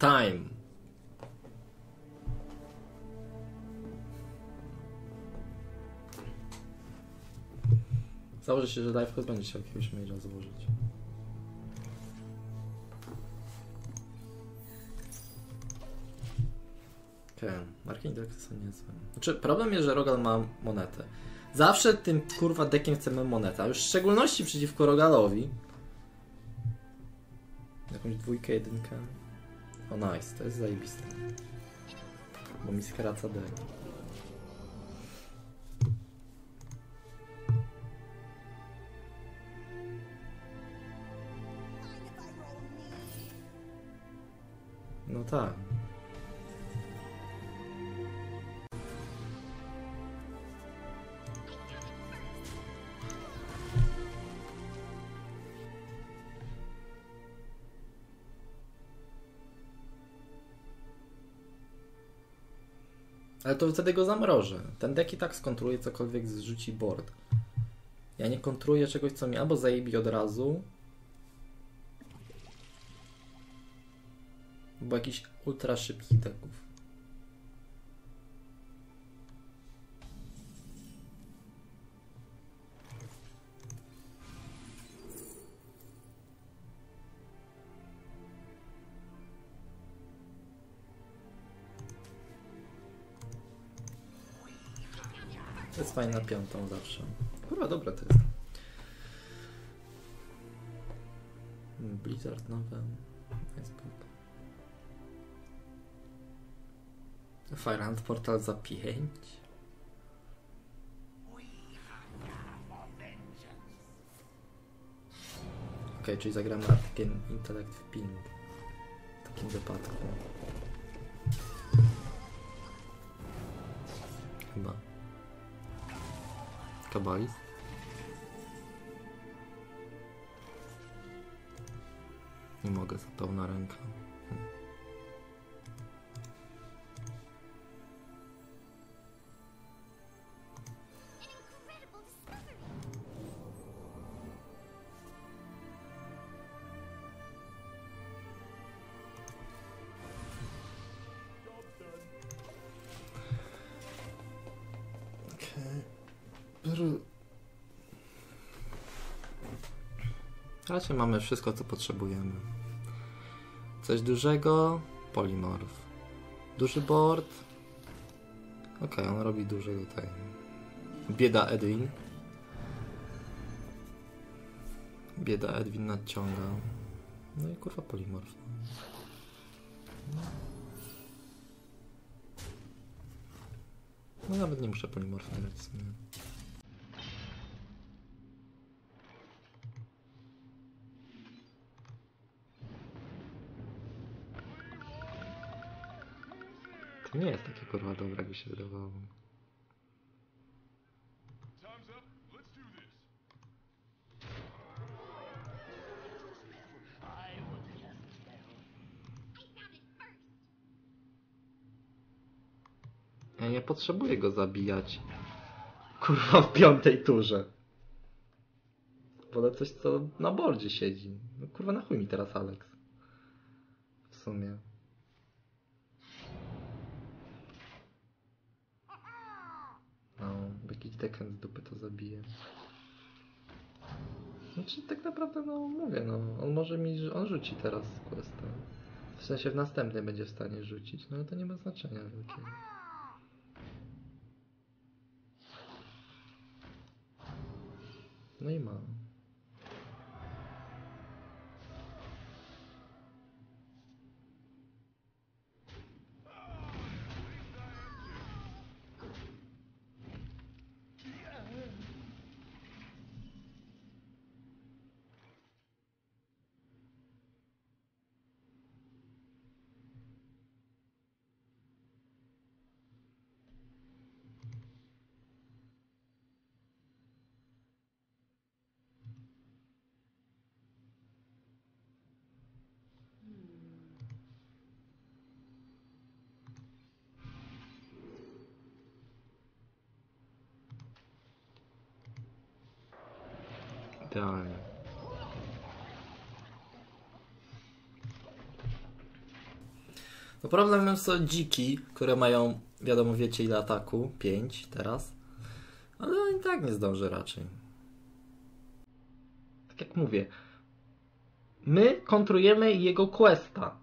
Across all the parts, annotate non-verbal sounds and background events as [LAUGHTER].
time. Założę się, że Life będzie się jakiegoś maila złożyć. Okej, okay. marki intelektu są niezłe. Znaczy, problem jest, że Rogal ma monetę. Zawsze tym kurwa dekiem chcemy monetę, a już w szczególności przeciwko Rogalowi. Jakąś dwójkę, jedynkę. O nice, to jest zajebiste. Bo mi skraca deck. No tak. Ale to wtedy go zamrożę. Ten deck i tak skontruje cokolwiek zrzuci board. Ja nie kontruję czegoś, co mi albo zajebi od razu, Bo jakiś ultra szybkich deków. To jest fajna piątą zawsze. Kurwa, dobre to jest. Blizzard nowe. Firehand Portal za 5. Ok, czyli zagramy Artikiem Intellect w ping. W takim wypadku. Chyba. Kabalist. Nie mogę za pełna ręka. Raczej mamy wszystko, co potrzebujemy. Coś dużego, polimorf. Duży board. Ok, on robi duży tutaj. Bieda Edwin. Bieda Edwin nadciąga. No i kurwa polimorf. No nawet nie muszę polimorfa grać To nie jest takie kurwa dobre, jakby się wydawało. Ja nie potrzebuję go zabijać. Kurwa w piątej turze. Wolę coś, co na bordzie siedzi. No kurwa na chuj mi teraz Alex. W sumie. No, jakiś dekant z dupy to zabije. Znaczy tak naprawdę, no mówię, no on może mi, on rzuci teraz questa. W sensie w następnej będzie w stanie rzucić, no to nie ma znaczenia wielkiego. No i ma. Idealnie. No problemem są dziki, które mają, wiadomo wiecie ile ataku, 5 teraz, ale on i tak nie zdąży raczej. Tak jak mówię, my kontrujemy jego questa.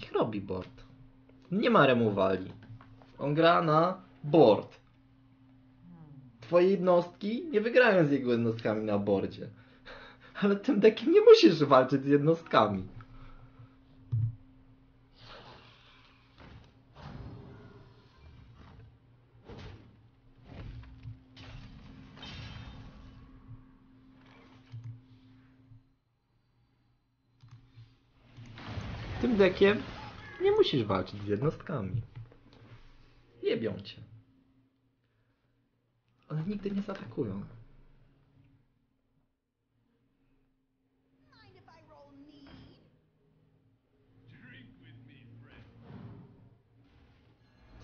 Niech robi board. Nie ma removali. On gra na board. Twoje jednostki nie wygrają z jego jednostkami na boardzie. [LAUGHS] Ale tym deckiem nie musisz walczyć z jednostkami. Tym dekiem nie musisz walczyć z jednostkami. Jebią cię. One nigdy nie zaatakują.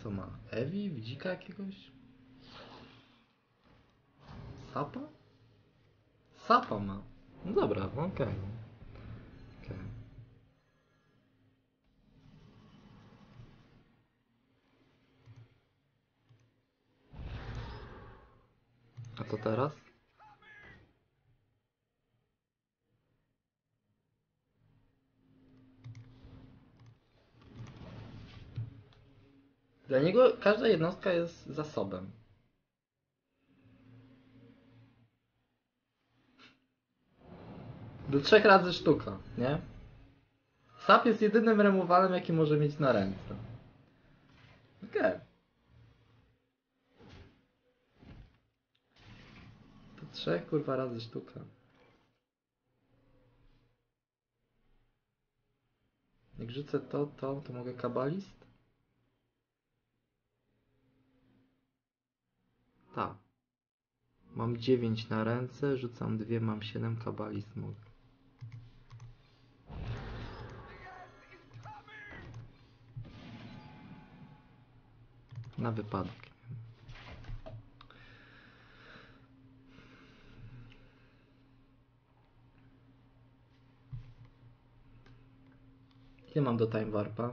Co ma? Ewi? Widzika jakiegoś? Sapa? Sapa ma. No dobra, no okej. Okej. A to teraz? Dla niego każda jednostka jest zasobem. Do trzech razy sztuka, nie? Sap jest jedynym removalem, jaki może mieć na ręce. Okej. To trzech kurwa razy sztuka. Jak rzucę to, to, to mogę kabalist? Tak. Mam 9 na ręce, rzucam dwie, mam 7 kabalist mógł. Na wypadek. Ile mam do time warpa?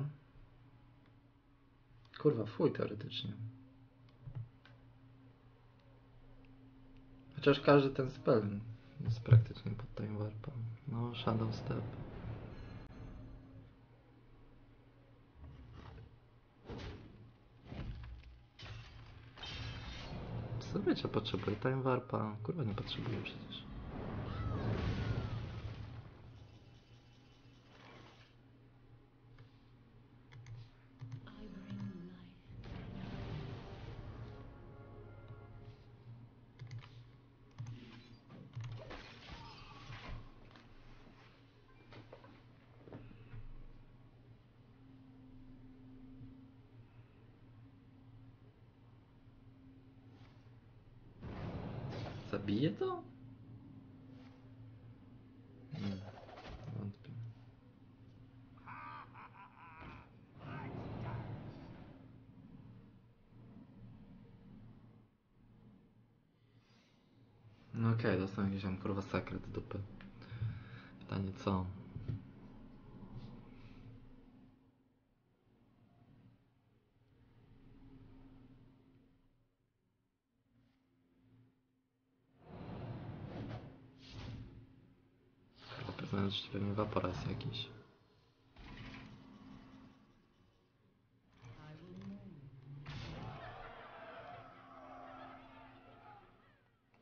Kurwa, fuj teoretycznie. Chociaż każdy ten spell jest praktycznie pod time warpem. No, Shadow Step. Co wiecie, potrzebuję time warpa? Kurwa, nie potrzebuję przecież. Zabije to? Nie. No okej, okay, dostałem jakiś tam kurwa sekret dupy. Pytanie co? Chyba pewnie, że pewnie waporaz jakiś.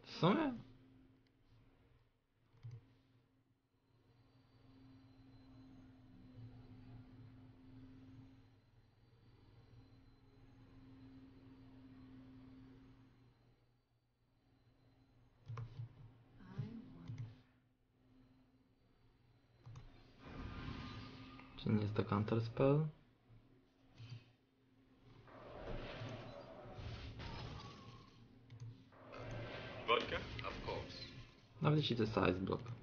W sumie? I wonder. Czy nie jest to counter spell? Vodka? Of course. Nawet jeśli to jest ice block.